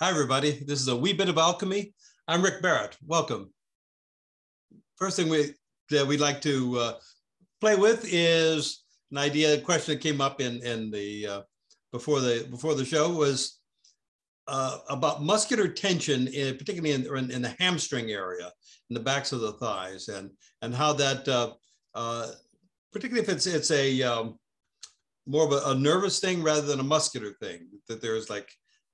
Hi, everybody. This is a wee bit of alchemy. I'm Rick Barrett. Welcome. First thing we that we'd like to uh, play with is an idea, a question that came up in in the uh, before the before the show was uh, about muscular tension, in, particularly in, in, in, the hamstring area, in the backs of the thighs, and and how that, uh, uh, particularly if it's it's a um, more of a, a, nervous thing rather than a muscular thing, that there's like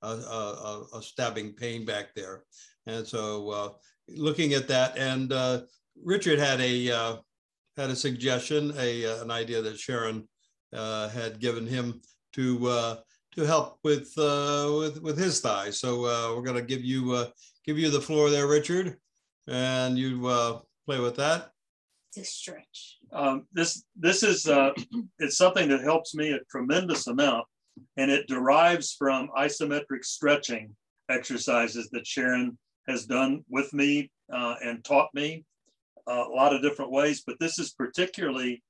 a, a, a stabbing pain back there, and so uh, looking at that, and uh, Richard had a uh, had a suggestion, a an idea that Sharon had given him to to help with uh, with with his thigh. So uh, we're going to give you uh, give you the floor there, Richard, and you uh, play with that. To stretch. Um, this this is uh, it's something that helps me a tremendous amount, and it derives from isometric stretching exercises that Sharon has done with me uh, and taught me uh, a lot of different ways. But this is particularly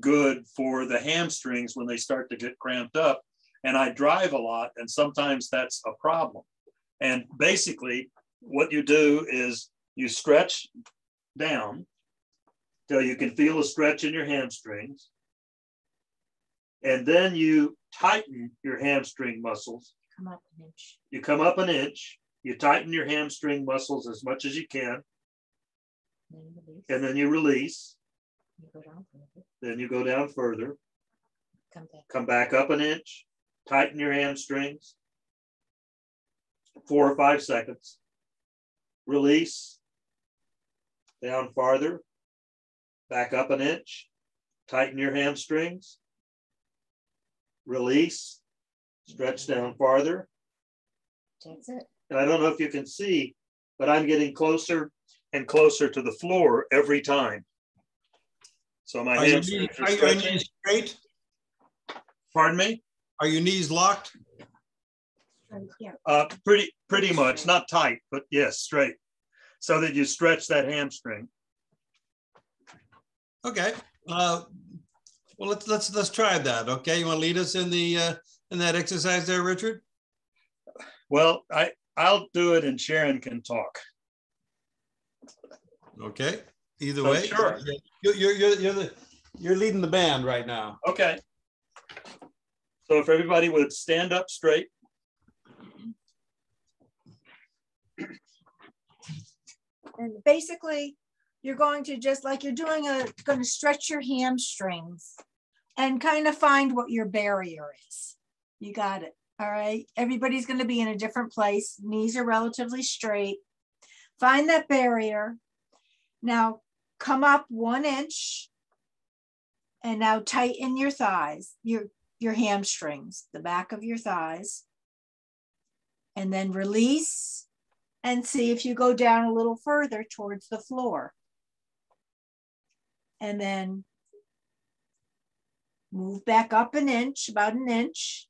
good for the hamstrings when they start to get cramped up and I drive a lot, and sometimes that's a problem. And basically, what you do is you stretch down till you can feel a stretch in your hamstrings. And then you tighten your hamstring muscles. Come up an inch. You come up an inch. You tighten your hamstring muscles as much as you can. Then and then you release. You go down further. Then you go down further. Come back. Come back up an inch tighten your hamstrings, four or five seconds, release, down farther, back up an inch, tighten your hamstrings, release, stretch down farther. That's it. And I don't know if you can see, but I'm getting closer and closer to the floor every time. So my are hamstrings are, are knees straight? Pardon me? Are your knees locked? Yeah. Uh, pretty, pretty much, not tight, but yes, straight, so that you stretch that hamstring. Okay. Uh, well, let's let's let's try that. Okay, you want to lead us in the uh, in that exercise there, Richard? Well, I I'll do it, and Sharon can talk. Okay. Either So, way, sure. You're, you're you're you're the you're leading the band right now. Okay. So if everybody would stand up straight. And basically, you're going to just like you're doing a going to stretch your hamstrings and kind of find what your barrier is. You got it. All right. Everybody's going to be in a different place. Knees are relatively straight. Find that barrier. Now come up one inch and now tighten your thighs, your, your hamstrings, the back of your thighs. And then release and see if you go down a little further towards the floor. And then move back up an inch, about an inch.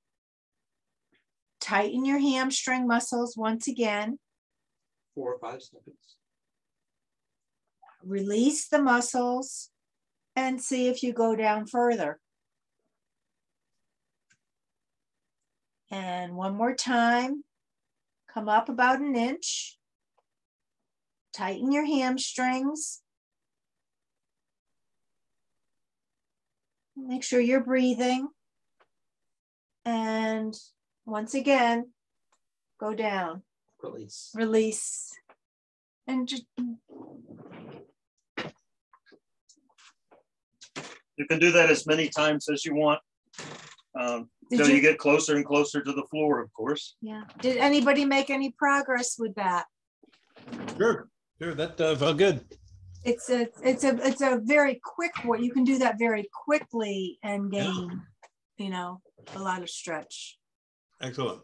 Tighten your hamstring muscles once again. Four or five seconds. Release the muscles and see if you go down further. And one more time, come up about an inch. Tighten your hamstrings. Make sure you're breathing. And once again, go down, Release. release. And just You can do that as many times as you want. Um, Did until you you- get closer and closer to the floor, of course. Yeah. Did anybody make any progress with that? Sure, sure. That uh, felt good. It's a, it's a, it's a very quick way. You can do that very quickly and gain, you know, a lot of stretch. Excellent.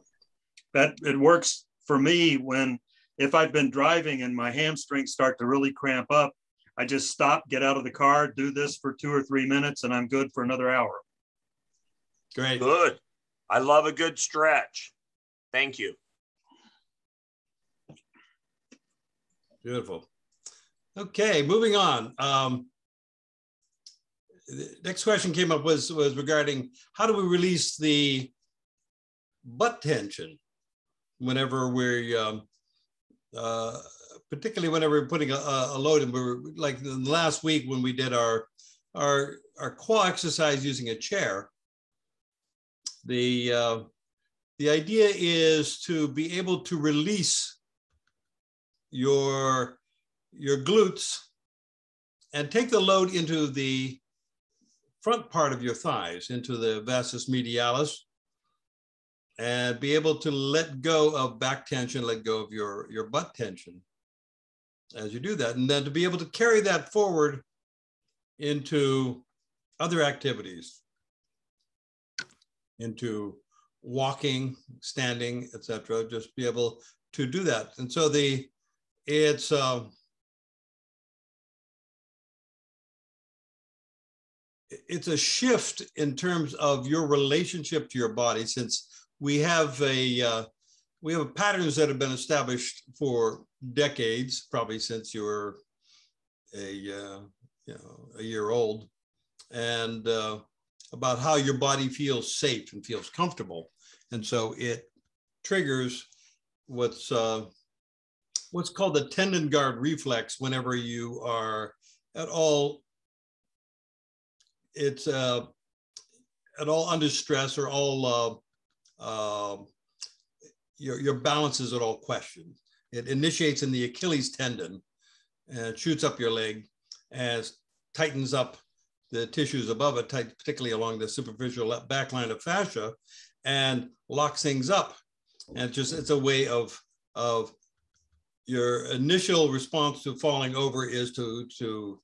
That it works for me when if I've been driving and my hamstrings start to really cramp up, I just stop, get out of the car, do this for two or three minutes, and I'm good for another hour. Great. Good. I love a good stretch. Thank you. Beautiful. Okay, moving on. Um, the next question came up was was regarding how do we release the butt tension whenever we're, um, uh, particularly whenever we're putting a, a load in, we are like the last week when we did our, our, our core exercise using a chair, the, uh, the idea is to be able to release your, your glutes and take the load into the front part of your thighs, into the vastus medialis, and be able to let go of back tension, let go of your, your butt tension as you do that. And then to be able to carry that forward into other activities, into walking, standing, etc. Just be able to do that. And so the it's uh, it's a shift in terms of your relationship to your body since we have a uh, we have patterns that have been established for decades, probably since you were a uh, you know a year old, and uh, about how your body feels safe and feels comfortable, and so it triggers what's uh, what's called the tendon guard reflex whenever you are at all it's uh, at all under stress or all uh, uh, your, your balance is at all questioned. It initiates in the Achilles tendon and shoots up your leg and tightens up the tissues above it, tight, particularly along the superficial backline of fascia, and locks things up. And just it's a way of of your initial response to falling over is to to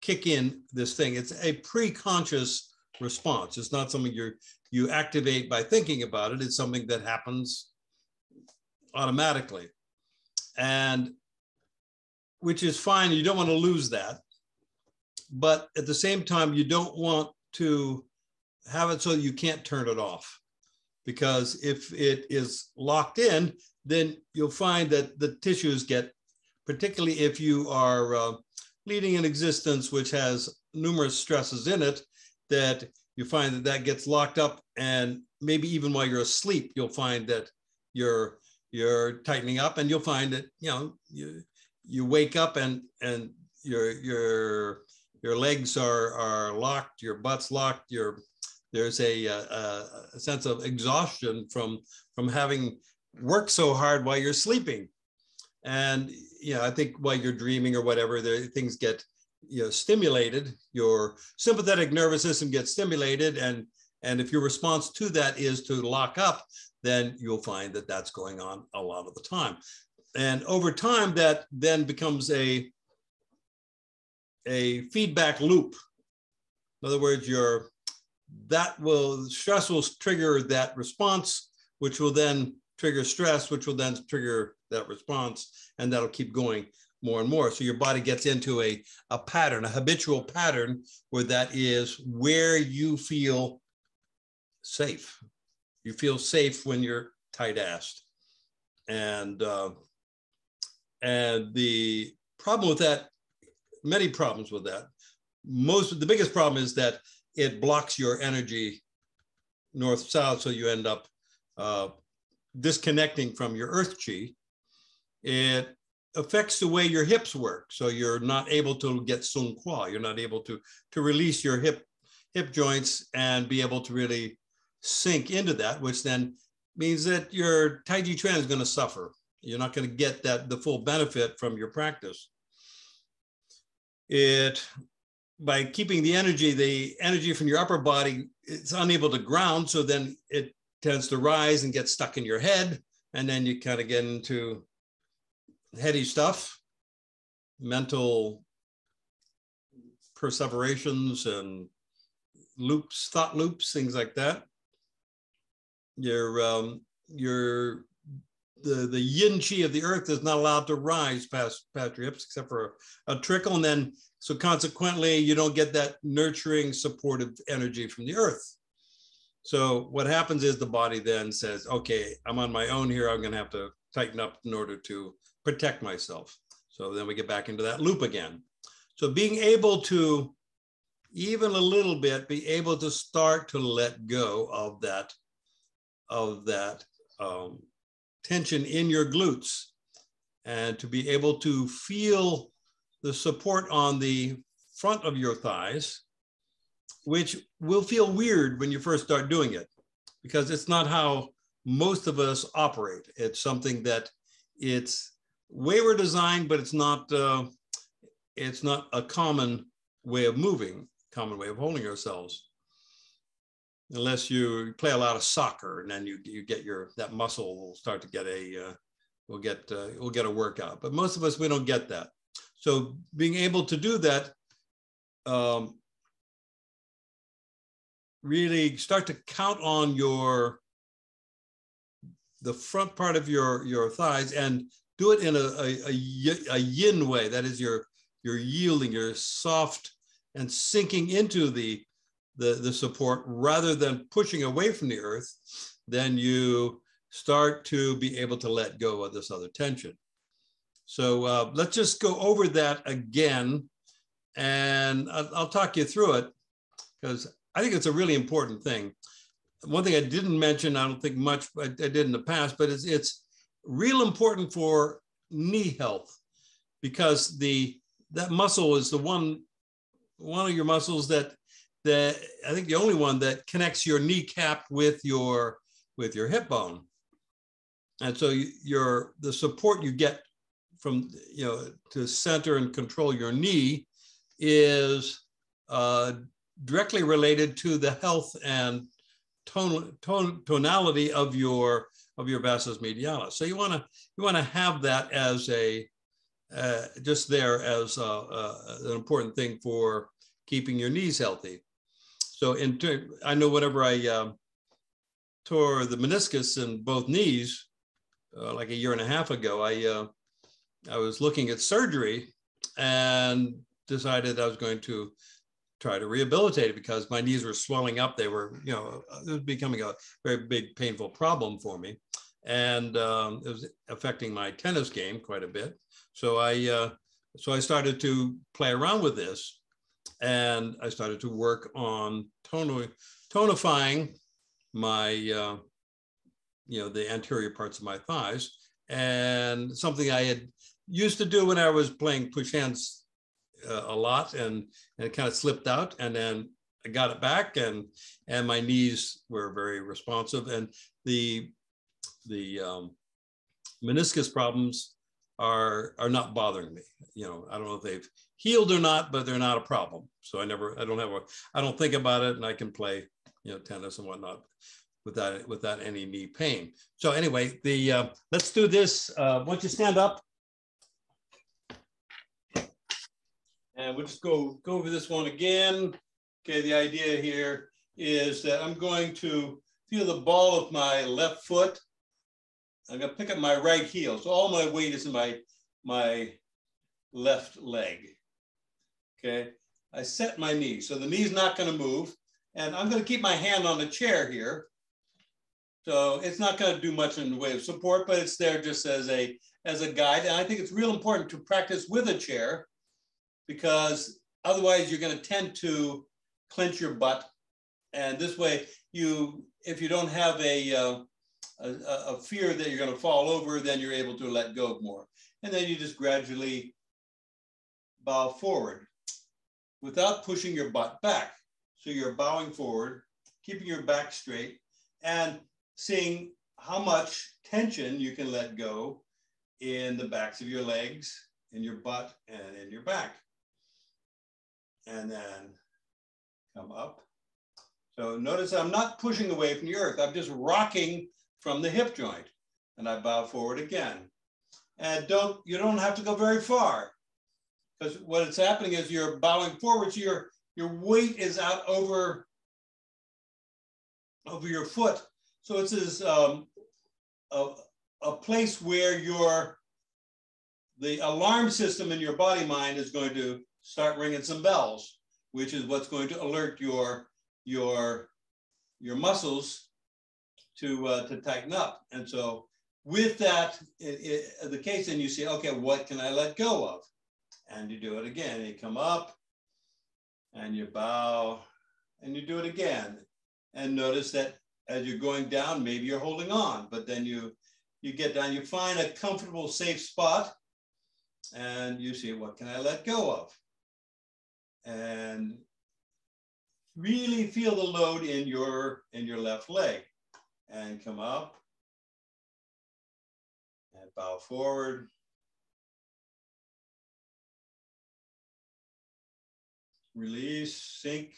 kick in this thing. It's a pre-conscious response. It's not something you you activate by thinking about it. It's something that happens automatically, and which is fine. You don't want to lose that, but at the same time, you don't want to have it so you can't turn it off, because if it is locked in, then you'll find that the tissues get, particularly if you are uh, leading an existence which has numerous stresses in it that you find that that gets locked up and maybe even while you're asleep you'll find that you're you're tightening up and you'll find that you know you you wake up and and your your your legs are are locked your butt's locked your there's a, a, a sense of exhaustion from from having worked so hard while you're sleeping. And you know, I think while you're dreaming or whatever, there things get you know stimulated. Your sympathetic nervous system gets stimulated, and and if your response to that is to lock up, then you'll find that that's going on a lot of the time. And over time, that then becomes a a feedback loop. In other words, your that will stress will trigger that response, which will then trigger stress, which will then trigger that response, and that'll keep going more and more. So your body gets into a, a pattern, a habitual pattern where that is where you feel safe. You feel safe when you're tight assed. And, uh, and the problem with that, many problems with that, most the biggest problem is that it blocks your energy north south. So you end up uh, disconnecting from your earth chi it affects the way your hips work. So you're not able to get Song Kua. You're not able to, to release your hip, hip joints and be able to really sink into that, which then means that your Tai Chi Chuan is going to suffer. You're not going to get that the full benefit from your practice. It by keeping the energy, the energy from your upper body, it's unable to ground. So then it tends to rise and get stuck in your head. And then you kind of get into heady stuff, mental perseverations and loops, thought loops, things like that. Your um, your the the yin chi of the earth is not allowed to rise past past your hips except for a, a trickle, and then so consequently you don't get that nurturing, supportive energy from the earth. So what happens is the body then says, "Okay, I'm on my own here. I'm going to have to tighten up in order to protect myself. So then we get back into that loop again. So being able to, even a little bit, be able to start to let go of that, of that um, tension in your glutes and to be able to feel the support on the front of your thighs, which will feel weird when you first start doing it because it's not how most of us operate. It's something that it's way we're designed, but it's not uh, it's not a common way of moving, common way of holding ourselves. Unless you play a lot of soccer and then you, you get your, that muscle will start to get a, uh, we'll get, uh, we'll get a workout. But most of us, we don't get that. So being able to do that, um, really start to count on your the front part of your your thighs and do it in a, a, a, a yin way that is your you're yielding, you're soft and sinking into the, the, the support rather than pushing away from the earth, then you start to be able to let go of this other tension. So uh, let's just go over that again and I'll, I'll talk you through it because I think it's a really important thing. One thing I didn't mention, I don't think much I, I did in the past, but it's, it's real important for knee health because the that muscle is the one one of your muscles that that I think the only one that connects your kneecap with your with your hip bone. And so your the support you get from you know to center and control your knee is uh, directly related to the health and tone, tone, tonality of your of your vastus medialis. So you want to you want to have that as a uh, just there as uh, uh, an important thing for keeping your knees healthy. So in ter- I know whenever I um, tore the meniscus in both knees, uh, like a year and a half ago, I uh, I was looking at surgery and decided I was going to try to rehabilitate it because my knees were swelling up. They were, you know, it was becoming a very big, painful problem for me. And um, it was affecting my tennis game quite a bit. So I uh, so I started to play around with this, and I started to work on tonifying my uh, you know the anterior parts of my thighs, and something I had used to do when I was playing push hands uh, a lot, and and it kind of slipped out, and then I got it back, and and my knees were very responsive, and the the um, meniscus problems are are not bothering me. You know, I don't know if they've healed or not, but they're not a problem. So I never, I don't have a, I don't think about it, and I can play, you know, tennis and whatnot without without any knee pain. So anyway, the uh, let's do this. Uh, don't you stand up? And we'll just go go over this one again. Okay, the idea here is that I'm going to feel the ball of my left foot I'm gonna pick up my right heel. So all my weight is in my, my left leg. Okay, I set my knee. So the knee's not gonna move. And I'm gonna keep my hand on the chair here. So it's not gonna do much in the way of support, but it's there just as a, as a guide. And I think it's real important to practice with a chair because otherwise you're gonna tend to clench your butt. And this way you, if you don't have a, uh, a, a fear that you're going to fall over, then you're able to let go more. And then you just gradually bow forward without pushing your butt back. So you're bowing forward, keeping your back straight, and seeing how much tension you can let go in the backs of your legs, in your butt, and in your back. And then come up. So notice I'm not pushing away from the earth. I'm just rocking from the hip joint. And I bow forward again. And don't you don't have to go very far because what is happening is you're bowing forward, so your your weight is out over over your foot. So it's this um, a, a place where your the alarm system in your body mind is going to start ringing some bells, which is what's going to alert your your your muscles to uh, to tighten up. And so with that, it, it, the case, then you say, okay, what can I let go of? And you do it again. You come up and you bow and you do it again. And notice that as you're going down, maybe you're holding on, but then you you get down, you find a comfortable, safe spot, and you see what can I let go of? And really feel the load in your in your left leg and come up. And bow forward. Release sink.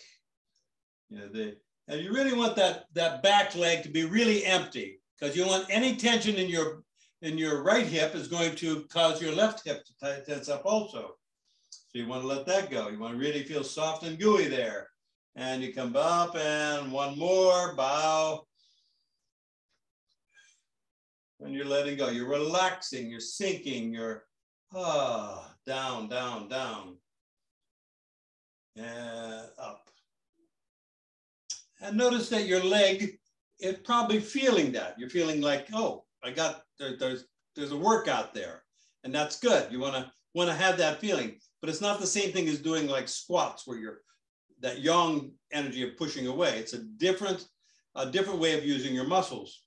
You know the and you really want that that back leg to be really empty because you want any tension in your in your right hip is going to cause your left hip to tense up also. So you want to let that go. You want to really feel soft and gooey there. And you come up and one more, bow. And you're letting go. You're relaxing, you're sinking, you're ah, down, down, down. And up. And notice that your leg is probably feeling that. You're feeling like, oh, I got there, there's there's a workout there. And that's good. You wanna wanna have that feeling. But it's not the same thing as doing like squats where you're that yang energy of pushing away. It's a different, a different way of using your muscles.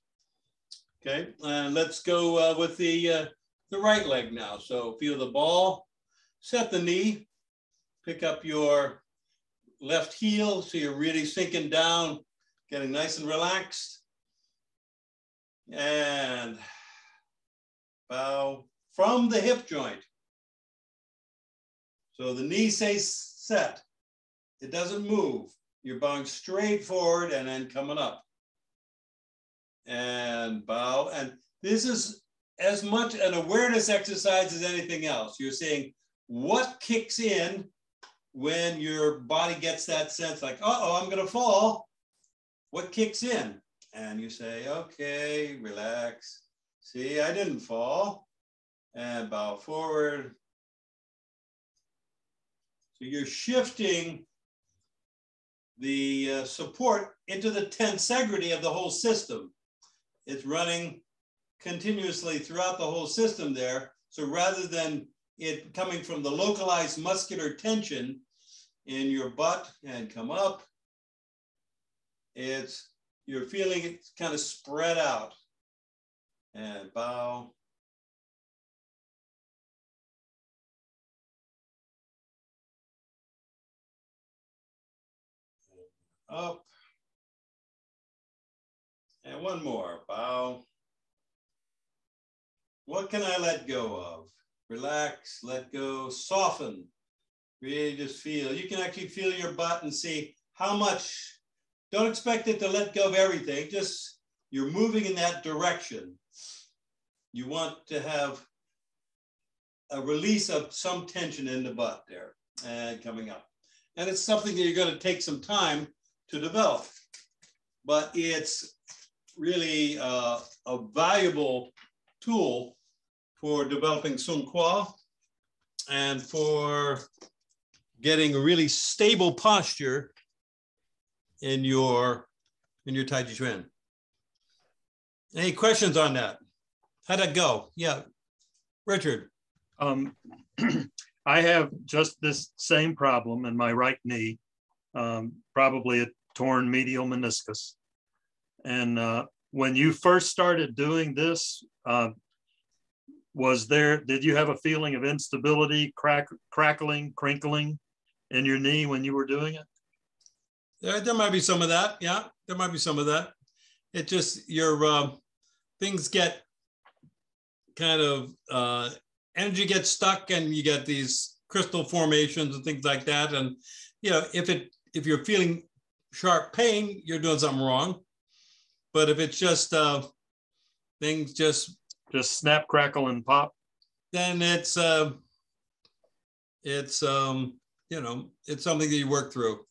Okay, and let's go uh, with the, uh, the right leg now. So feel the ball, set the knee, pick up your left heel so you're really sinking down, getting nice and relaxed. And bow from the hip joint. So the knee stays set. It doesn't move. You're bowing straight forward and then coming up. And bow. And this is as much an awareness exercise as anything else. You're saying what kicks in when your body gets that sense like, uh-oh, I'm gonna fall. What kicks in? And you say, okay, relax. See, I didn't fall. And bow forward. So you're shifting the uh, support into the tensegrity of the whole system. It's running continuously throughout the whole system there. So rather than it coming from the localized muscular tension in your butt and come up, it's you're feeling it kind of spread out and bow up. And one more, bow. What can I let go of? Relax, let go, soften. Really just feel. You can actually feel your butt and see how much. Don't expect it to let go of everything. Just you're moving in that direction. You want to have a release of some tension in the butt there and coming up. And it's something that you're going to take some time to develop. But it's really uh, a valuable tool for developing Song Kua and for getting a really stable posture in your in your Tai Chi Chuan. Any questions on that? How'd that go? Yeah, Richard. Um, I have just this same problem in my right knee um, probably a torn medial meniscus. And uh, when you first started doing this, uh, was there, did you have a feeling of instability, crack, crackling, crinkling in your knee when you were doing it? There, there might be some of that. Yeah, there might be some of that. It just, your uh, things get kind of, uh, energy gets stuck and you get these crystal formations and things like that. And, you know, if it if you're feeling sharp pain, you're doing something wrong. But if it's just uh, things just just snap, crackle, and pop, then it's uh, it's um, you know it's something that you work through,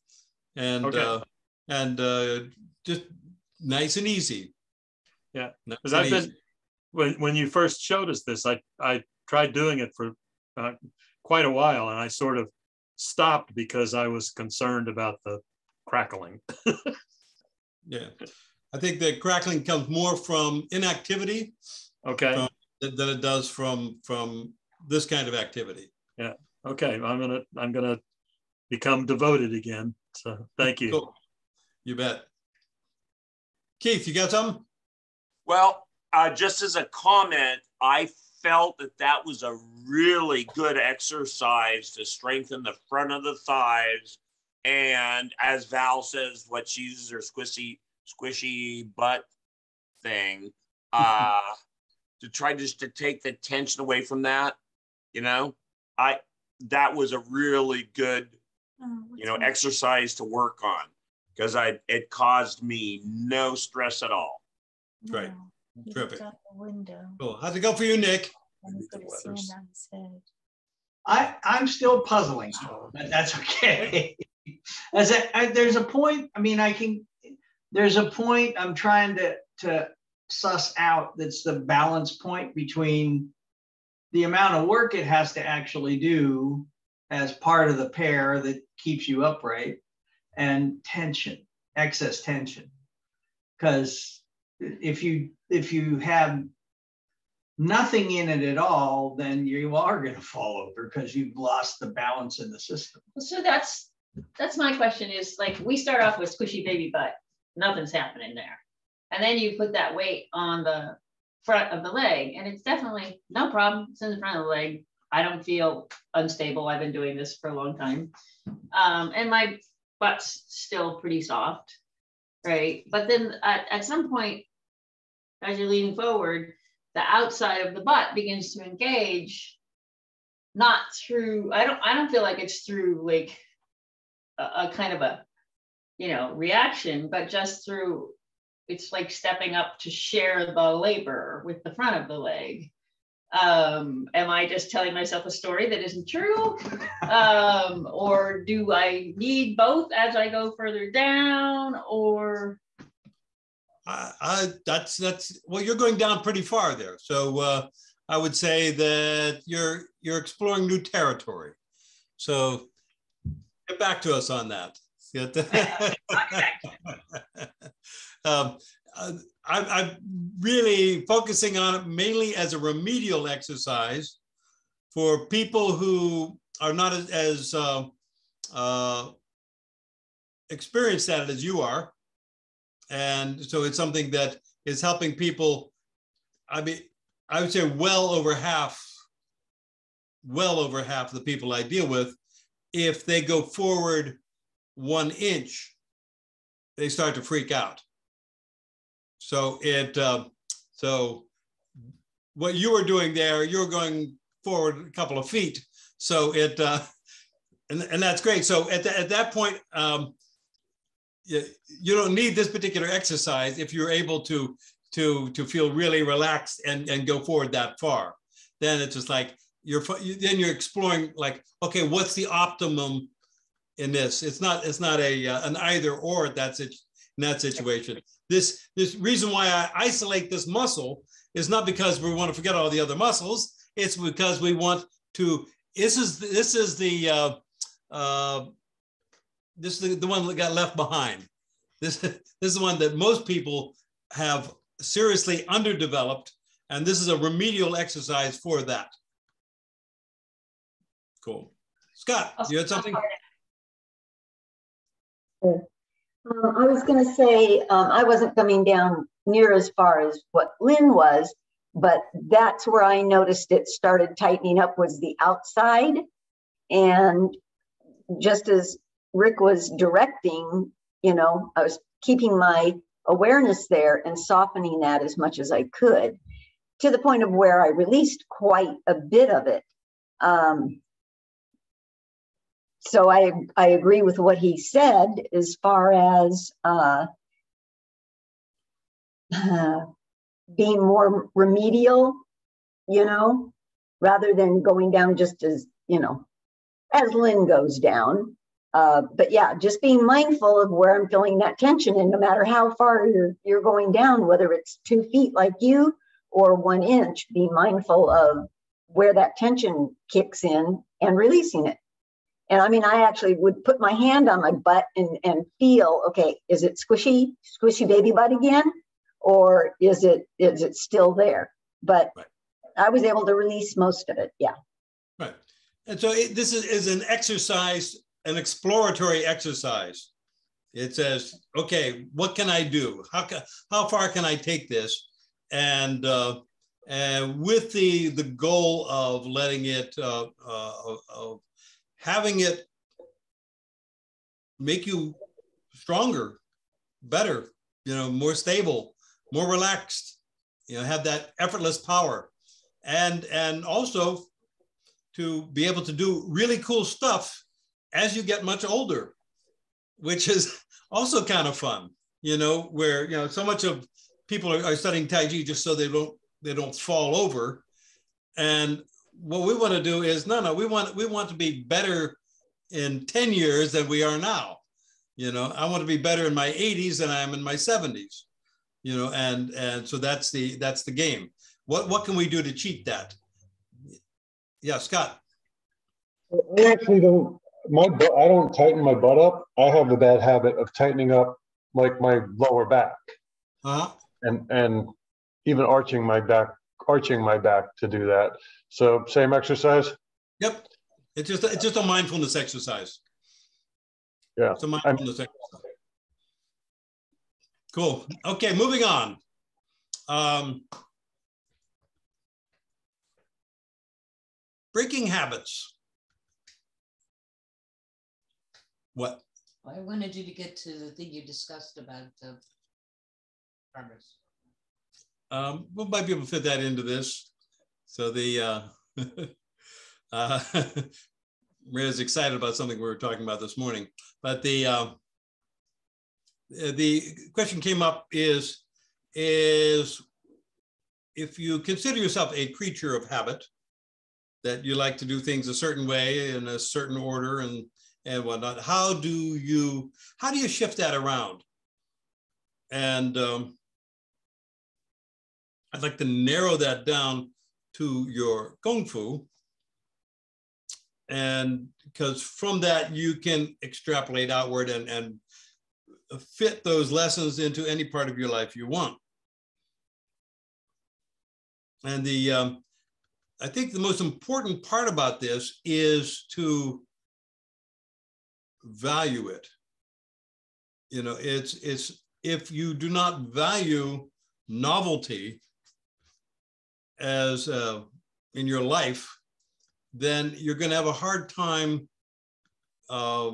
and okay. uh, and uh, just nice and easy. Yeah, because nice I've been when when you first showed us this, I I tried doing it for uh, quite a while, and I sort of stopped because I was concerned about the crackling. yeah. I think the crackling comes more from inactivity. Okay. From, than it does from from this kind of activity. Yeah. Okay. I'm gonna I'm gonna become devoted again. So thank you. Cool. You bet. Keith, you got something? Well, uh, just as a comment, I felt that that was a really good exercise to strengthen the front of the thighs. And as Val says, what she uses her squishy, squishy butt thing, uh, to try just to take the tension away from that, you know, I, that was a really good, Oh, you know, what's exercise to work on because I, it caused me no stress at all. that? Right. Terrific. the window Cool. How's it go for you, Nick? and he the put his weathers. hand on his head. I, I'm still puzzling, but that's okay. As a, I, there's a point, I mean, I can, there's a point I'm trying to, to suss out that's the balance point between the amount of work it has to actually do as part of the pair that keeps you upright and tension, excess tension. Because if you, if you have nothing in it at all, then you are going to fall over because you've lost the balance in the system. So that's, that's my question is like, we start off with squishy baby butt, nothing's happening there. And then you put that weight on the front of the leg and it's definitely no problem. It's in the front of the leg. I don't feel unstable. I've been doing this for a long time. Um, and my butt's still pretty soft, right? But then at, at some point, as you're leaning forward, the outside of the butt begins to engage not through i don't i don't feel like it's through like a, a kind of a you know reaction but just through it's like stepping up to share the labor with the front of the leg um am i just telling myself a story that isn't true um or do i need both as i go further down or I, I, that's that's well, you're going down pretty far there. So uh, I would say that you're you're exploring new territory. So get back to us on that. um, uh, I, I'm really focusing on it mainly as a remedial exercise for people who are not as, as uh, uh, experienced at it as you are. And so it's something that is helping people. I mean, I would say well over half, well over half of the people I deal with, if they go forward one inch, they start to freak out. So it, uh, so what you were doing there, you're going forward a couple of feet. So it, uh, and, and that's great. So at, the, at that point, um, you, you don't need this particular exercise if you're able to to to feel really relaxed and and go forward that far then it's just like you're then you're exploring like okay what's the optimum in this it's not it's not a uh, an either or that's it in that situation this this reason why i isolate this muscle is not because we want to forget all the other muscles it's because we want to this is this is the uh, uh, this is the, the one that got left behind. This, this is the one that most people have seriously underdeveloped, and this is a remedial exercise for that. Cool. Scott, you had something? Um, I was going to say um, I wasn't coming down near as far as what Lynn was, but that's where I noticed it started tightening up was the outside. And just as Rick was directing, you know, I was keeping my awareness there and softening that as much as I could to the point of where I released quite a bit of it. Um, so I, I agree with what he said as far as uh, being more remedial, you know, rather than going down just as, you know, as Lynn goes down. Uh, but yeah, just being mindful of where I'm feeling that tension, and no matter how far you're you're going down, whether it's two feet like you or one inch, be mindful of where that tension kicks in and releasing it. And I mean, I actually would put my hand on my butt and and feel, okay, is it squishy, squishy baby butt again, or is it is it still there? But right. I was able to release most of it. Yeah. Right. And so it, this is, is an exercise an exploratory exercise. It says, okay, what can I do? How, can, how far can I take this? and uh, and with the the goal of letting it uh, uh, of having it make you stronger, better, you know, more stable, more relaxed, you know, have that effortless power, and and also to be able to do really cool stuff as you get much older, which is also kind of fun, you know, where you know so much of people are, are studying Tai Chi just so they don't they don't fall over. And what we want to do is no, no, we want we want to be better in 10 years than we are now. You know, I want to be better in my 80s than I am in my 70s. You know, and and so that's the that's the game. What what can we do to cheat that? Yeah, Scott. I actually don't my butt, I don't tighten my butt up. I have the bad habit of tightening up like my lower back. Uh-huh. And and even arching my back, arching my back to do that. So same exercise. Yep. It's just it's just a mindfulness exercise. Yeah. It's a mindfulness I'm, exercise. Cool. Okay, moving on. Um, breaking habits. What? I wanted you to get to the thing you discussed about uh, farmers. Um, we might be able to fit that into this. So the uh, uh, excited about something we were talking about this morning. But the uh, the question came up is is if you consider yourself a creature of habit, that you like to do things a certain way in a certain order and and whatnot, how do you how do you shift that around? And um, I'd like to narrow that down to your Kung Fu. And because from that, you can extrapolate outward and, and fit those lessons into any part of your life you want. And the, um, I think the most important part about this is to value it. You know, it's, it's, if you do not value novelty, as uh, in your life, then you're going to have a hard time uh,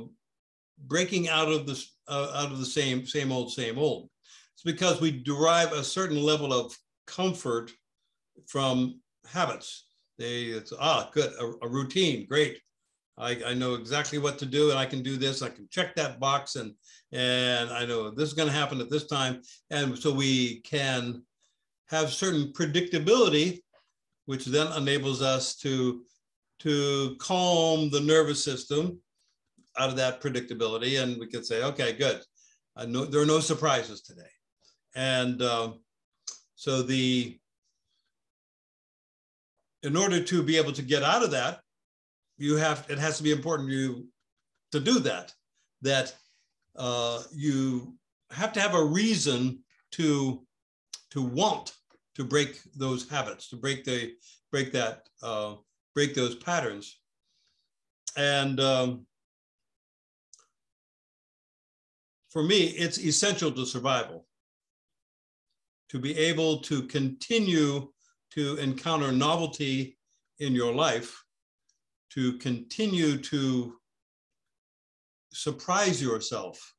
breaking out of this uh, out of the same same old same old. It's because we derive a certain level of comfort from habits. They it's ah good a, a routine great. I, I know exactly what to do and I can do this. I can check that box and and I know this is going to happen at this time. And so we can have certain predictability, which then enables us to, to calm the nervous system out of that predictability. And we can say, okay, good. Know there are no surprises today. And um, so the, in order to be able to get out of that, you have, it has to be important to you to do that, that uh, you have to have a reason to, to want to break those habits, to break the break that uh, break those patterns. And um, for me, it's essential to survival to be able to continue to encounter novelty in your life, to continue to surprise yourself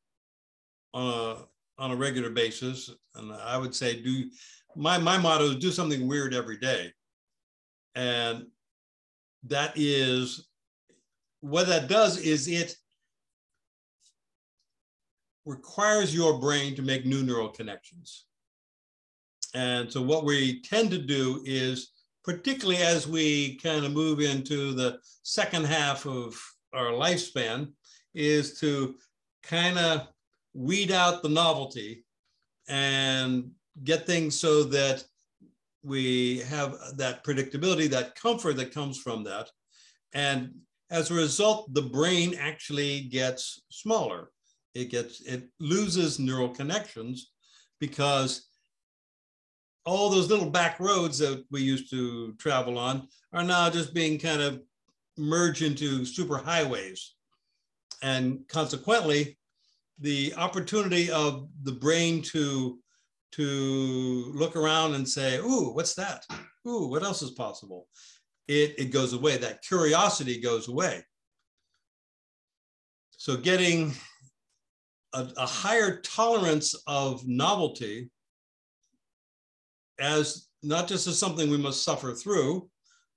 on a, on a regular basis. And I would say do my my motto is do something weird every day. And that is what that does is it requires your brain to make new neural connections. And so what we tend to do is particularly as we kind of move into the second half of our lifespan is to kind of weed out the novelty and get things so that we have that predictability, that comfort that comes from that. And as a result, the brain actually gets smaller. It gets, it loses neural connections because all those little back roads that we used to travel on are now just being kind of merged into super highways. And consequently, the opportunity of the brain to to look around and say, ooh, what's that? Ooh, what else is possible? It, it goes away. That curiosity goes away. So getting a, a higher tolerance of novelty as not just as something we must suffer through,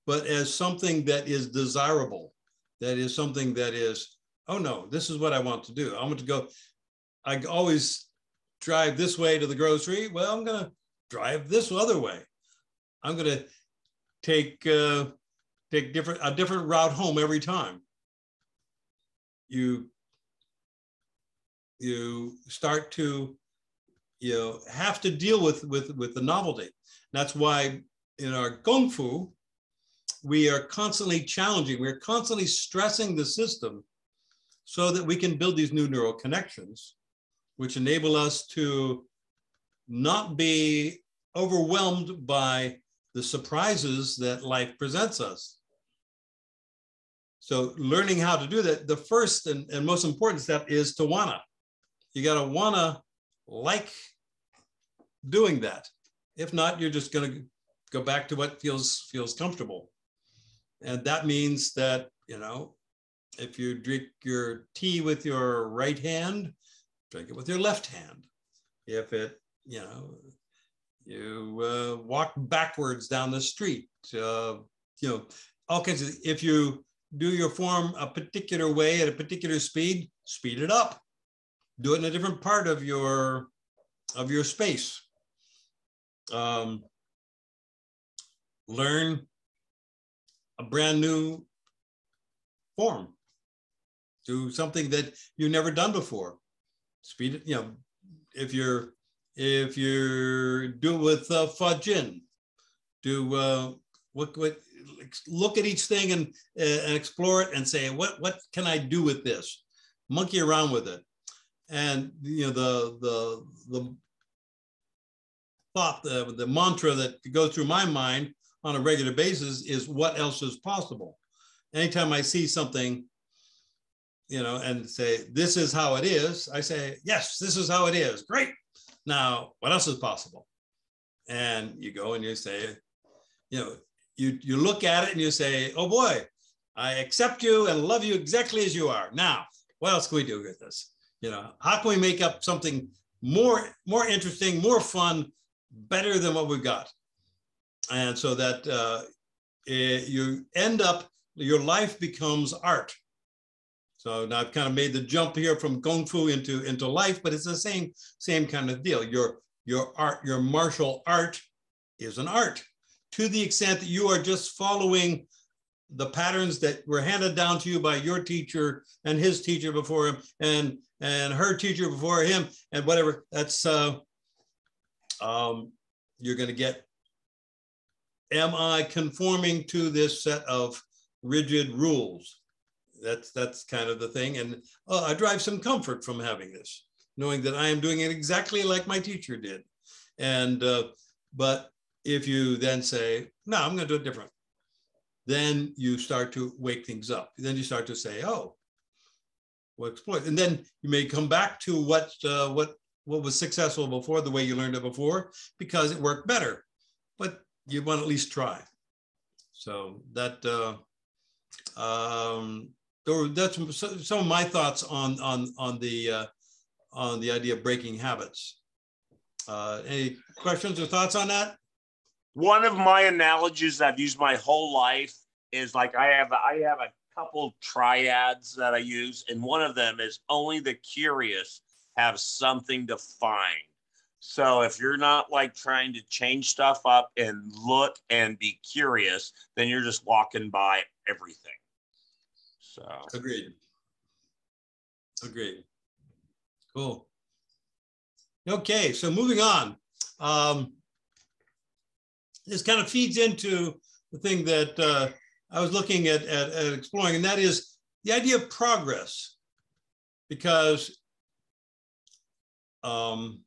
but as something that is desirable, that is something that is, oh no, this is what I want to do. I want to go, I always drive this way to the grocery. Well, I'm going to drive this other way. I'm going to take uh, take different a different route home every time. You you start to you know have to deal with with with the novelty. That's why in our kung fu we are constantly challenging, we're constantly stressing the system so that we can build these new neural connections, which enable us to not be overwhelmed by the surprises that life presents us. So learning how to do that, the first and, and most important step is to wanna. You gotta wanna like doing that. If not, you're just gonna go back to what feels feels comfortable. And that means that, you know, if you drink your tea with your right hand, drink it with your left hand. If it, you know, you uh, walk backwards down the street, uh, you know, all kinds of, if you do your form a particular way at a particular speed, speed it up. Do it in a different part of your, of your space. Um, learn a brand new form. Do something that you've never done before. Speed it, you know, if you're if you're do it with uh, fudging, do uh, what what look at each thing and, uh, and explore it and say what what can I do with this? Monkey around with it, and you know the the the thought the the mantra that goes through my mind on a regular basis is what else is possible. Anytime I see something, you know, and say, this is how it is, I say, yes, this is how it is. Great. Now, what else is possible? And you go and you say, you know, you, you look at it and you say, oh boy, I accept you and love you exactly as you are. Now, what else can we do with this? You know, how can we make up something more, more interesting, more fun, better than what we've got? and so that uh, it, you end up your life becomes art so now i've kind of made the jump here from kung fu into into life but it's the same same kind of deal your your art your martial art is an art to the extent that you are just following the patterns that were handed down to you by your teacher and his teacher before him and and her teacher before him and whatever that's uh um you're going to get am I conforming to this set of rigid rules? That's that's kind of the thing, and uh, I drive some comfort from having this, knowing that I am doing it exactly like my teacher did. And uh, but if you then say, no, I'm going to do it different, then you start to wake things up. Then you start to say, oh, we'll exploit, and then you may come back to what uh, what what was successful before, the way you learned it before, because it worked better. But you want to at least try. So that uh, um, that's some of my thoughts on on on the uh, on the idea of breaking habits. Uh, any questions or thoughts on that? One of my analogies I've used my whole life is like I have I have a couple triads that I use, and one of them is only the curious have something to find. So if you're not like trying to change stuff up and look and be curious, then you're just walking by everything. So agreed. Agreed. Cool. Okay, so moving on. Um, this kind of feeds into the thing that uh, I was looking at, at, at exploring, and that is the idea of progress. Because um,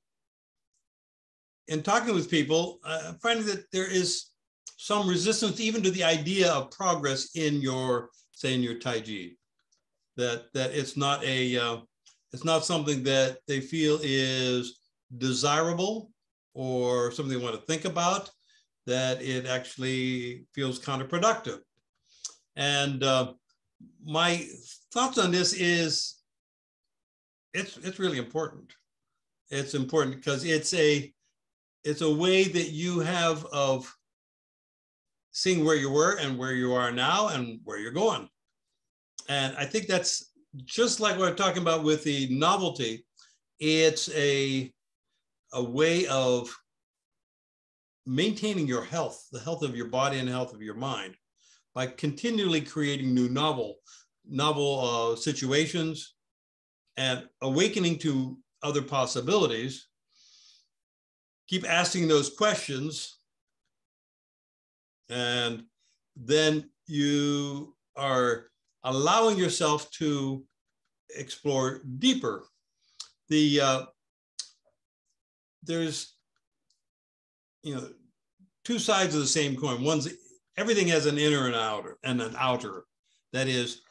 in talking with people, I'm finding that there is some resistance even to the idea of progress in your, say, in your Taiji. That that it's not a, uh, it's not something that they feel is desirable or something they want to think about, that it actually feels counterproductive. And uh, my thoughts on this is it's it's really important. It's important because it's a it's a way that you have of seeing where you were and where you are now and where you're going. And I think that's just like what I'm talking about with the novelty. It's a a way of maintaining your health, the health of your body and health of your mind by continually creating new novel, novel uh, situations and awakening to other possibilities. Keep asking those questions. And then you are allowing yourself to explore deeper. The uh, there's you know two sides of the same coin. One's everything has an inner and outer and an outer. That is,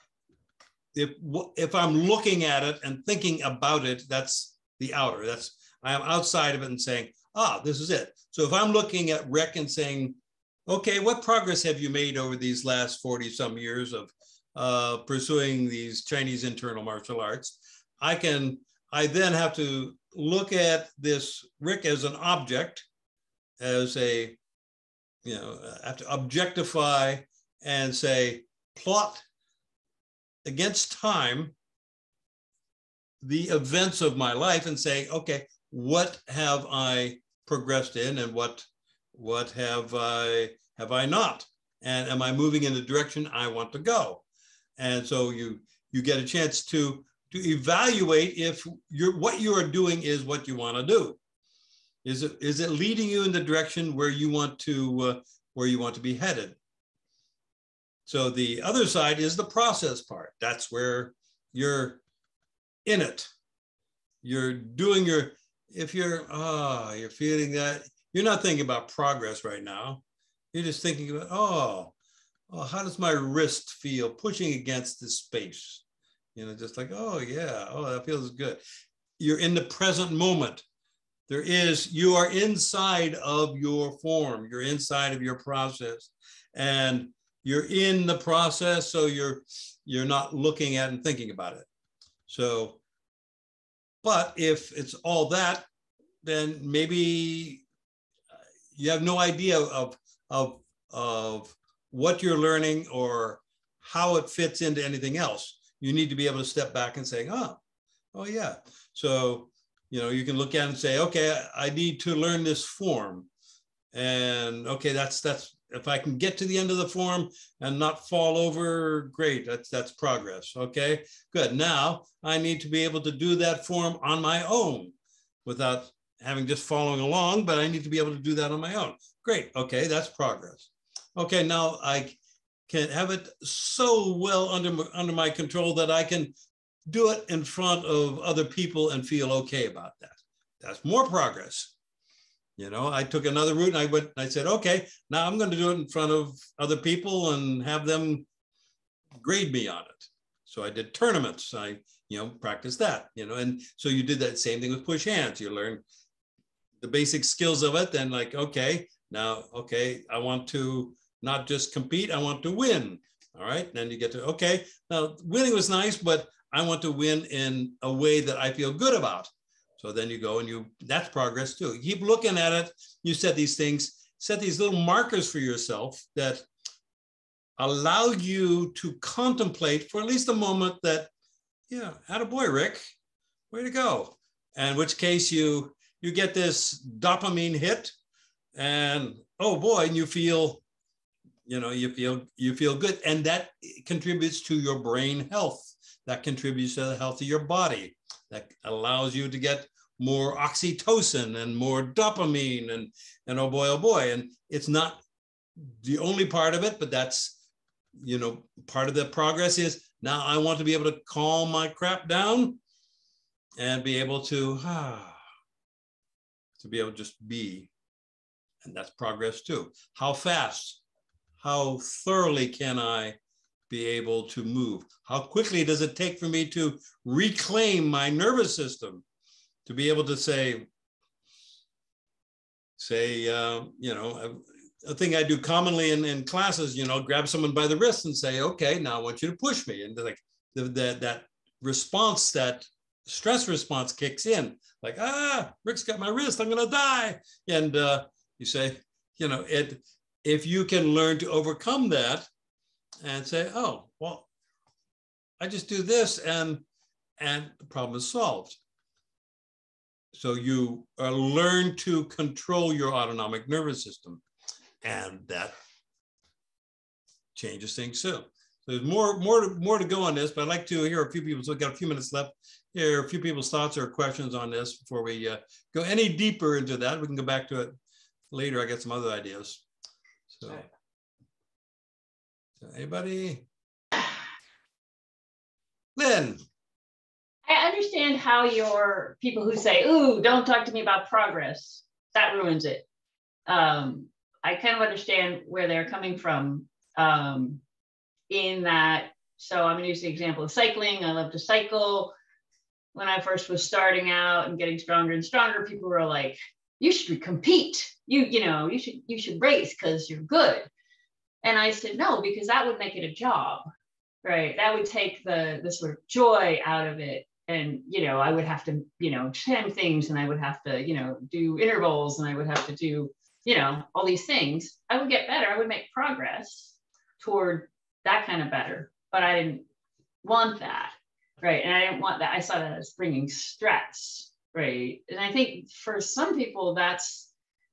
if if I'm looking at it and thinking about it, that's the outer. That's I am outside of it and saying, ah, this is it. So if I'm looking at Rick and saying, okay, what progress have you made over these last 40 some years of uh, pursuing these Chinese internal martial arts? I can, I then have to look at this Rick as an object, as a you know, have to objectify and say, plot against time the events of my life and say, okay, what have I progressed in and what what have I have I not? And am I moving in the direction I want to go? And so you you get a chance to to evaluate if you're what you are doing is what you want to do. Is it is it leading you in the direction where you want to uh, where you want to be headed? So the other side is the process part. That's where you're in it. You're doing your if you're ah oh, you're feeling that you're not thinking about progress right now. You're just thinking about oh, oh how does my wrist feel pushing against this space? You know, just like oh yeah, oh that feels good. You're in the present moment there is, you are inside of your form, you're inside of your process. And you're in the process, so you're you're not looking at and thinking about it. So, but if it's all that, then maybe you have no idea of of of what you're learning or how it fits into anything else. You need to be able to step back and say, oh, oh yeah. So you know, you can look at and say, okay, I need to learn this form. And okay, that's that's if I can get to the end of the form and not fall over, great. That's that's progress. Okay, good. Now I need to be able to do that form on my own without having just following along, but I need to be able to do that on my own. Great. Okay, that's progress. Okay, now I can have it so well under under my control that I can do it in front of other people and feel okay about that. That's more progress. You know, I took another route and I went, I said, okay, now I'm going to do it in front of other people and have them grade me on it. So I did tournaments. I, you know, practiced that, you know, and so you did that same thing with push hands. You learn the basic skills of it. Then like, okay, now, okay, I want to not just compete, I want to win. All right. Then you get to, okay, now winning was nice, but I want to win in a way that I feel good about. So then you go and you, that's progress too. You keep looking at it. You set these things, set these little markers for yourself that allow you to contemplate for at least a moment that, yeah, had a boy, Rick, way to go. And which case you, you get this dopamine hit and oh boy, and you feel, you know, you feel, you feel good. And that contributes to your brain health that contributes to the health of your body, that allows you to get more oxytocin and more dopamine and, and oh boy, oh boy. And it's not the only part of it, but that's, you know, part of the progress is now I want to be able to calm my crap down and be able to, ah, to be able to just be. And that's progress too. How fast, how thoroughly can I be able to move? How quickly does it take for me to reclaim my nervous system to be able to say, say, uh, you know, a, a, thing I do commonly in, in classes, you know, grab someone by the wrist and say, okay, now I want you to push me. And like the, the, that response, that stress response kicks in like, ah, Rick's got my wrist, I'm gonna die. And uh, you say, you know, it, if you can learn to overcome that and say, oh, well, I just do this and, and the problem is solved. So you uh, learn to control your autonomic nervous system, and that changes things too. So there's more, more, to, more to go on this, but I'd like to hear a few people. So we've got a few minutes left. Hear a few people's thoughts or questions on this before we uh, go any deeper into that. We can go back to it later. I got some other ideas. So, so anybody? Lynn. I understand how your people who say, "Ooh, don't talk to me about progress," that ruins it. Um, I kind of understand where they're coming from um, in that. So I'm going to use the example of cycling. I love to cycle. When I first was starting out and getting stronger and stronger, people were like, "You should compete. You, you know, you should you should race because you're good." And I said, "No, because that would make it a job." right that would take the the sort of joy out of it and you know i would have to you know trim things and i would have to you know do intervals and i would have to do you know all these things i would get better i would make progress toward that kind of better but i didn't want that right and i didn't want that i saw that as bringing stress right? And i think for some people that's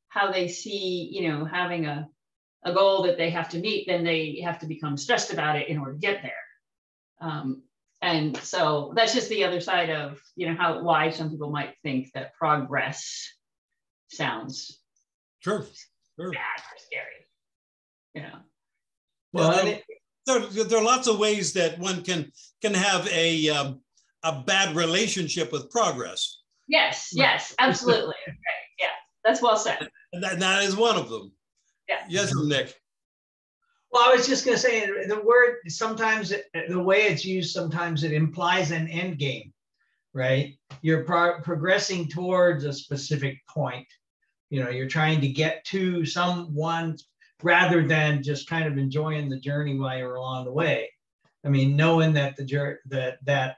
how they see you know having a a goal that they have to meet then they have to become stressed about it in order to get there. Um, and so that's just the other side of you know how why some people might think that progress sounds sure, sure. bad or scary you know? Well it, there, there are lots of ways that one can can have a um, a bad relationship with progress. Yes yes absolutely. Right. Yeah that's well said. And that, that is one of them. Yeah. Yes nick. Well, I was just going to say the word sometimes the way it's used, sometimes it implies an end game, right? You're pro- progressing towards a specific point. You know, you're trying to get to someone rather than just kind of enjoying the journey while you're along the way. I mean, knowing that the journey that that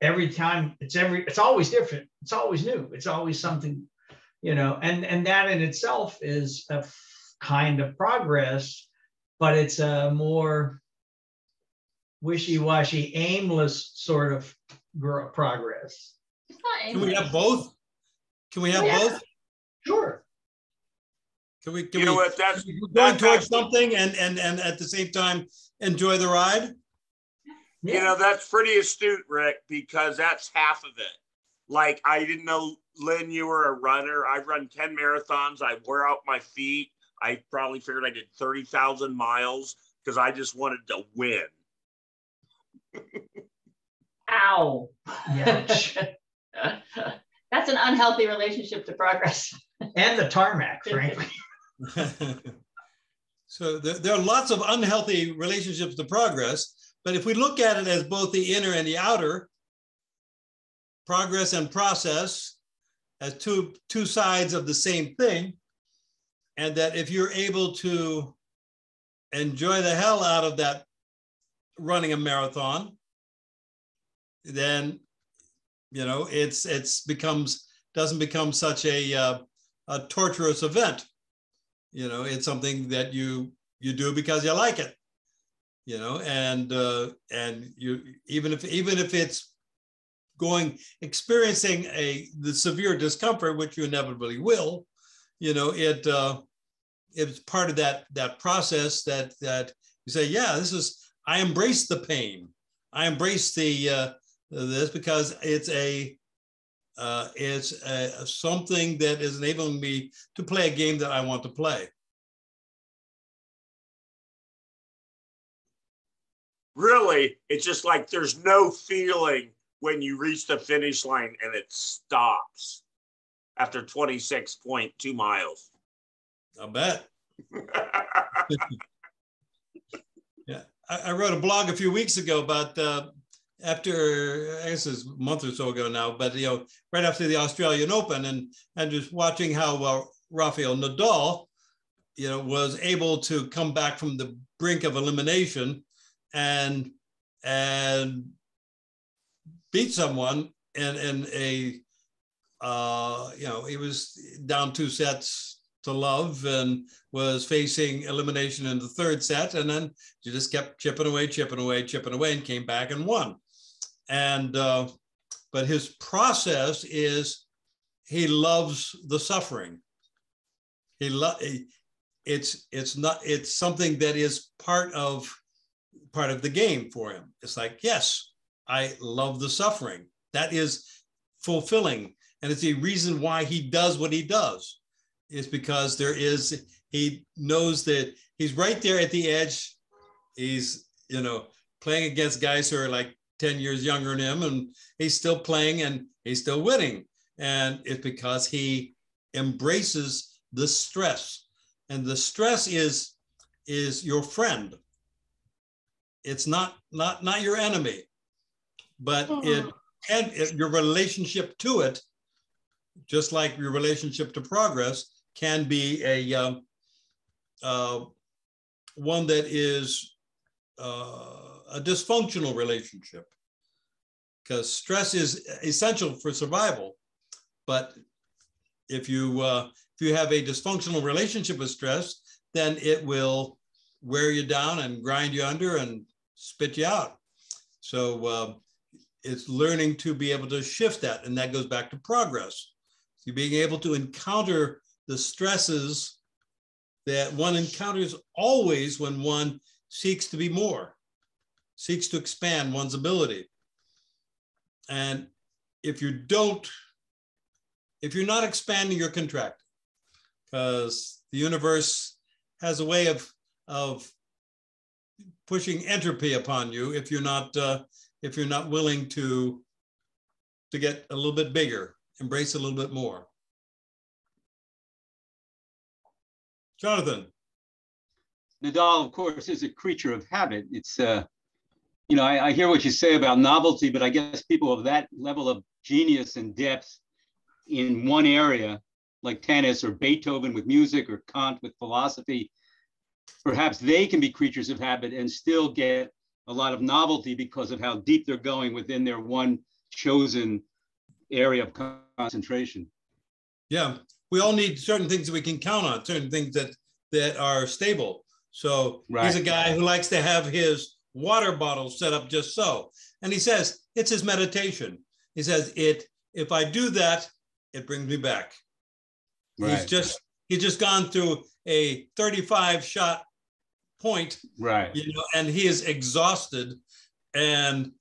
every time it's every it's always different. It's always new. It's always something, you know, and and that in itself is a kind of progress, but it's a more wishy-washy, aimless sort of progress. Can we have both? Can we have yeah. both? Sure. Can we? Can you we, know what? That's going towards something, and and and at the same time enjoy the ride. Yeah. You know that's pretty astute, Rick, because that's half of it. Like I didn't know, Lynn, you were a runner. I've run ten marathons. I wear out my feet. I probably figured I did 30,000 miles because I just wanted to win. Ow. That's an unhealthy relationship to progress. and the tarmac, frankly. so there, there are lots of unhealthy relationships to progress, but if we look at it as both the inner and the outer, progress and process as two, two sides of the same thing, and that if you're able to enjoy the hell out of that running a marathon, then you know it's it's becomes doesn't become such a uh, a torturous event. You know, it's something that you you do because you like it. You know, and uh, and you even if even if it's going experiencing a the severe discomfort, which you inevitably will, you know, it uh, it's part of that that process that that you say, yeah, this is I embrace the pain. I embrace the uh, this because it's a uh, it's a, something that is enabling me to play a game that I want to play. Really, it's just like there's no feeling when you reach the finish line and it stops after 26.2 miles. I bet. yeah, I, I, wrote a blog a few weeks ago about uh, after I guess it's a month or so ago now, but you know, right after the Australian Open, and and just watching how uh, Rafael Nadal, you know, was able to come back from the brink of elimination, and and beat someone in in a uh, you know he was down two sets to love and was facing elimination in the third set, and then you just kept chipping away, chipping away, chipping away, and came back and won and uh, but his process is he loves the suffering. He lo- it's it's not it's something that is part of part of the game for him. It's like yes, I love the suffering. That is fulfilling, and it's the reason why he does what he does. Is because there is he knows that he's right there at the edge. He's you know playing against guys who are like 10 years younger than him and he's still playing and he's still winning. And it's because he embraces the stress. And the stress is is your friend. It's not not not your enemy but mm-hmm. it and it, your relationship to it just like your relationship to progress can be a um, uh, one that is uh, a dysfunctional relationship because stress is essential for survival. But if you uh, if you have a dysfunctional relationship with stress, then it will wear you down and grind you under and spit you out. So uh, it's learning to be able to shift that, and that goes back to progress. So being able to encounter the stresses that one encounters always when one seeks to be more seeks to expand one's ability. And if you don't, if you're not expanding, you're contracting because the universe has a way of, of pushing entropy upon you if you're not, uh, if you're not willing to, to get a little bit bigger, embrace a little bit more. Jonathan. Nadal, of course, is a creature of habit. It's uh, you know, I, I, hear what you say about novelty, but I guess people of that level of genius and depth in one area, like tennis or Beethoven with music or Kant with philosophy, perhaps they can be creatures of habit and still get a lot of novelty because of how deep they're going within their one chosen area of concentration. Yeah, we all need certain things that we can count on, certain things that that are stable. So right. he's a guy who likes to have his water bottle set up just so. And he says, it's his meditation. He says, it, if I do that, it brings me back. Right. He's just, he's just gone through a 35 shot point. Right. You know, and he is exhausted. And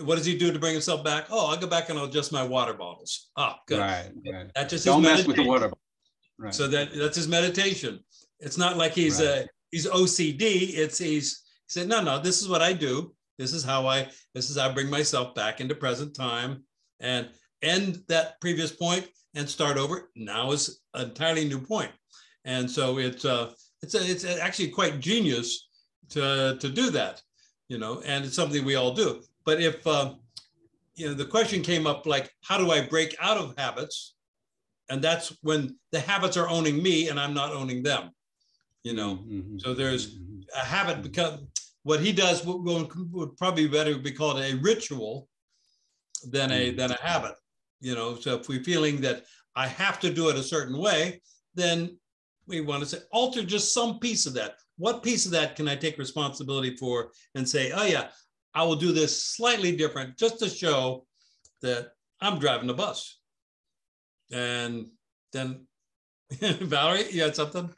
what does he do to bring himself back? Oh, I'll go back and I'll adjust my water bottles. Oh, good. Right. right. That just don't mess with the water. Right. So that that's his meditation. It's not like he's right. a he's OCD. It's he's he said, no, no, this is what I do. This is how I, this is how I bring myself back into present time and end that previous point and start over. Now is an entirely new point. And so it's, uh, it's, a, it's actually quite genius to, to do that, you know, and it's something we all do. But if, uh, you know, the question came up like, how do I break out of habits? And that's when the habits are owning me and I'm not owning them, you know. Mm-hmm. So there's mm-hmm. a habit become what he does would, would probably better be called a ritual than a mm. than a habit. You know, so if we're feeling that I have to do it a certain way, then we want to say alter just some piece of that. What piece of that can I take responsibility for and say, oh yeah, I will do this slightly different just to show that I'm driving the bus. And then Valerie, you had something?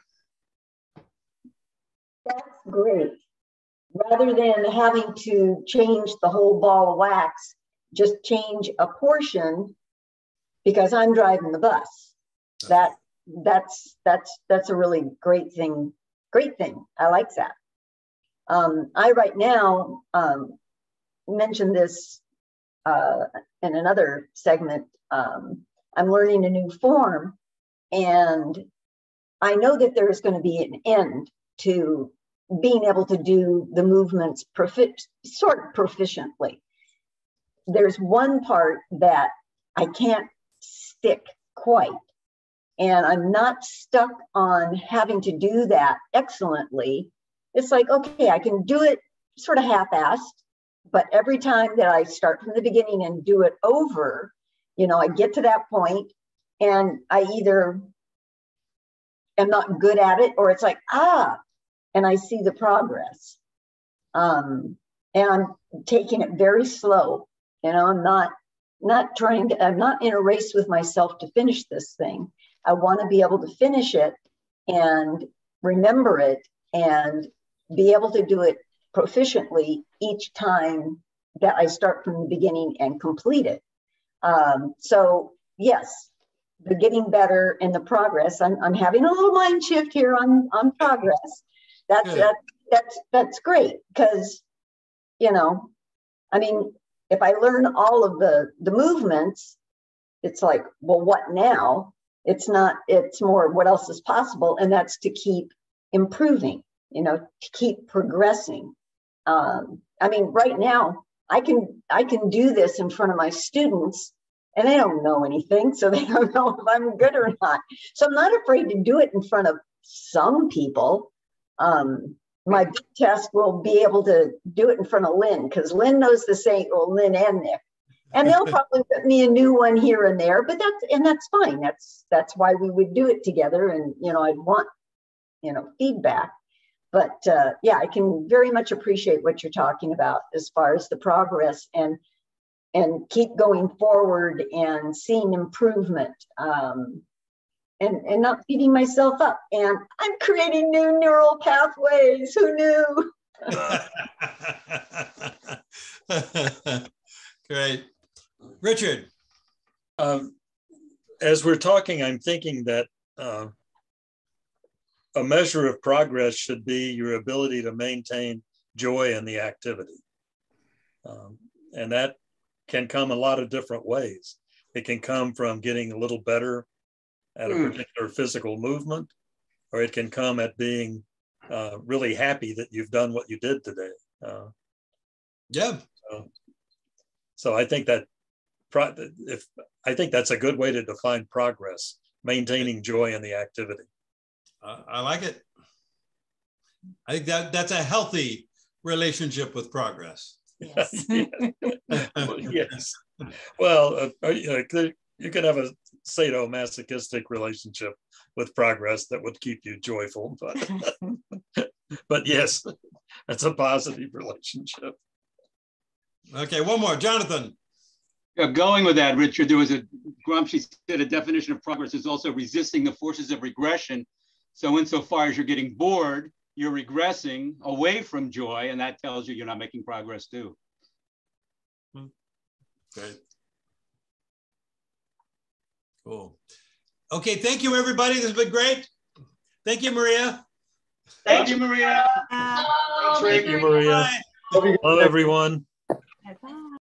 That's great rather than having to change the whole ball of wax, just change a portion because I'm driving the bus. That that's that's that's a really great thing. Great thing. I like that. Um, I right now um, mentioned this uh, in another segment. Um, I'm learning a new form, and I know that there is going to be an end to being able to do the movements profi- sort of proficiently. there's one part that I can't stick quite. And I'm not stuck on having to do that excellently. It's like, okay, I can do it sort of half assed, but every time that I start from the beginning and do it over, you know, I get to that point and I either am not good at it or it's like, ah, and I see the progress. Um, and I'm taking it very slow. You know, I'm not not trying to, I'm not in a race with myself to finish this thing. I want to be able to finish it and remember it and be able to do it proficiently each time that I start from the beginning and complete it. Um, so yes, the getting better and the progress. I'm, I'm having a little mind shift here on on progress. That's that, that's that's great because you know, I mean, if I learn all of the the movements, it's like, well, what now? It's not. It's more what else is possible, and that's to keep improving. You know, to keep progressing. Um, I mean, right now, I can I can do this in front of my students and they don't know anything, so they don't know if I'm good or not. So I'm not afraid to do it in front of some people. Um, my test will be able to do it in front of Lynn because Lynn knows the same, well, Lynn and Nick. And they'll probably put me a new one here and there, but that's and that's fine. That's that's why we would do it together. And you know, I'd want, you know, feedback. But uh, yeah, I can very much appreciate what you're talking about as far as the progress and and keep going forward and seeing improvement um, and, and not beating myself up. And I'm creating new neural pathways. Who knew? Great. Richard. Um, as we're talking, I'm thinking that uh, a measure of progress should be your ability to maintain joy in the activity. Um, and that can come a lot of different ways. It can come from getting a little better at a mm. particular physical movement, or it can come at being uh, really happy that you've done what you did today. Uh, yeah. So, so I think that pro- if I think that's a good way to define progress, maintaining joy in the activity. Uh, I like it. I think that that's a healthy relationship with progress. Yes. well, yes. Well, uh, you, know, you can have a sadomasochistic relationship with progress that would keep you joyful, but but yes, it's a positive relationship. Okay, one more, Jonathan. Yeah, going with that, Richard, there was a Gramsci said a definition of progress is also resisting the forces of regression. So insofar as you're getting bored, you're regressing away from joy, and that tells you you're not making progress too. Hmm. Great. Cool. Okay, thank you, everybody. This has been great. Thank you, Maria. Thank you, Maria. Thank you, Maria. Love everyone.